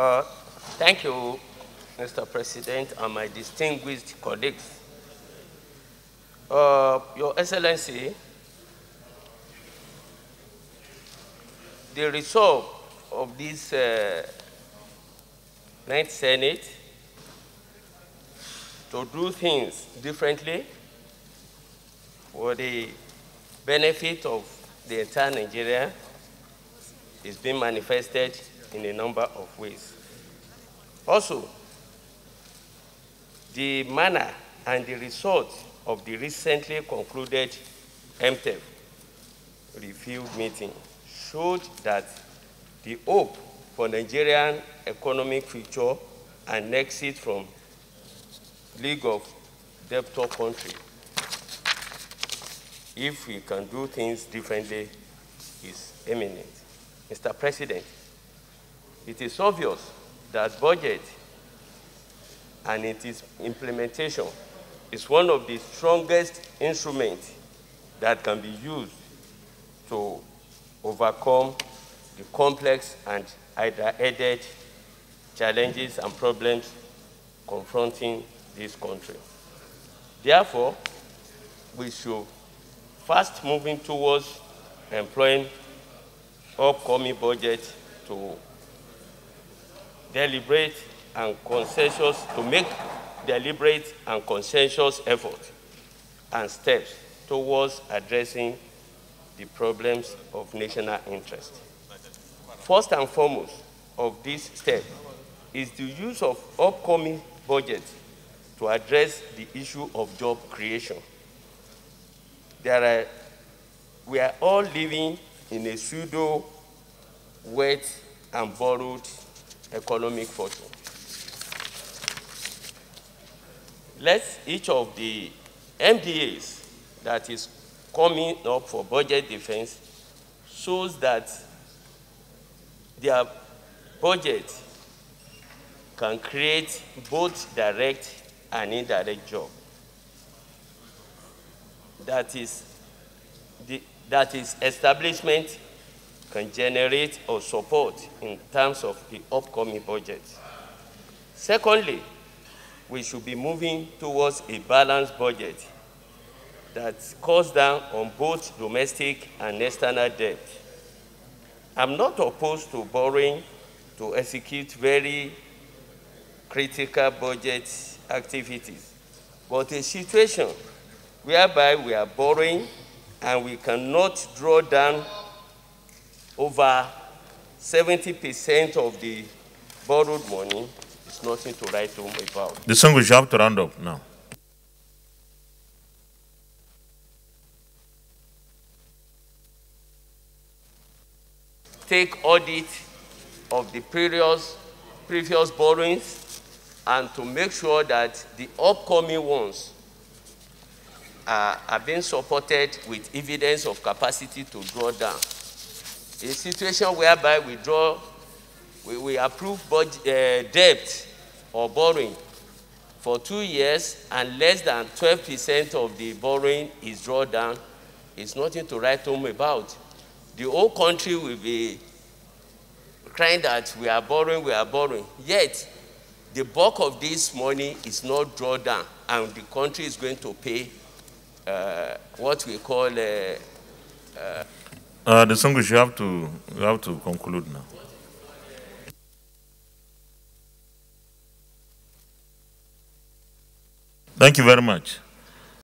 Uh, thank you, Mr. President, and my distinguished colleagues. Uh, Your Excellency, the result of this uh, Ninth Senate to do things differently for the benefit of the entire Nigeria is being manifested in a number of ways. Also, the manner and the results of the recently concluded MTEF review meeting showed that the hope for Nigerian economic future and exit from League of Debtor country, if we can do things differently, is imminent. Mr. President, it is obvious that budget and its implementation is one of the strongest instruments that can be used to overcome the complex and hydra-headed challenges and problems confronting this country. Therefore, we should fast moving towards employing upcoming budget to deliberate and consensus, to make deliberate and consensus efforts and steps towards addressing the problems of national interest. First and foremost of this step is the use of upcoming budget to address the issue of job creation. There are, we are all living in a pseudo wet and borrowed economic fortune. Let each of the MDAs that is coming up for budget defense shows that their budget can create both direct and indirect job. That is, the, that is establishment can generate or support in terms of the upcoming budget. Secondly, we should be moving towards a balanced budget that cuts down on both domestic and external debt. I'm not opposed to borrowing to execute very critical budget activities, but a situation whereby we are borrowing and we cannot draw down over 70% of the borrowed money is nothing to write home about. Distinguished, you have to round up now. Take audit of the previous, previous borrowings and to make sure that the upcoming ones are, are being supported with evidence of capacity to draw down. A situation whereby we draw, we, we approve budget, uh, debt or borrowing for two years and less than 12% of the borrowing is drawn down is nothing to write home about. The whole country will be crying that we are borrowing, we are borrowing. Yet, the bulk of this money is not drawn down and the country is going to pay uh, what we call uh, uh, Uh, Distinguished, you have to, you have to conclude now. Thank you very much.